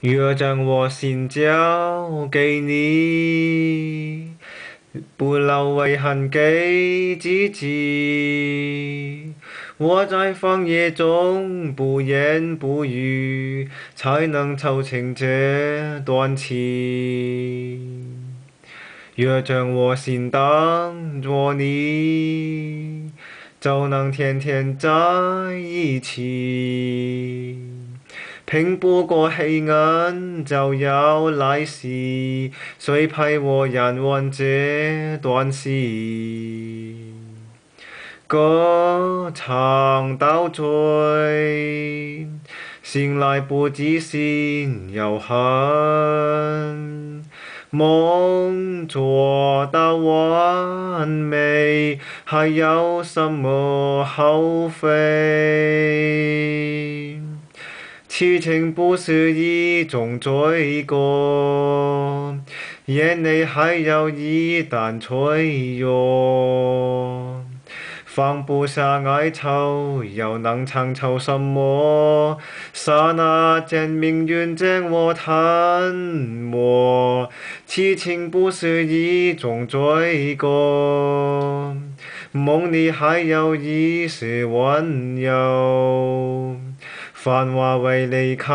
若将我心交给你，不留遗憾给自己。我在荒野中不言不语，才能凑成这段情。若将我心当作你，就能天天在一起。拼不过黑暗，就有来世，谁陪我演完这段戏？歌唱到醉，醒来不知心有恨。梦做到完美，还有什么后悔？痴情不是一种罪过，眼泪还有一旦脆弱。放不下哀愁，又能强求什么？刹那间，命运将我吞没。痴情不是一种罪过，梦里还有一丝温柔。繁华为离开，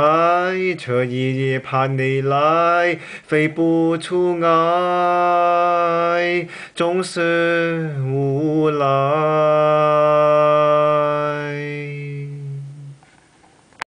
却一夜盼你来，飞不出爱，总是无奈。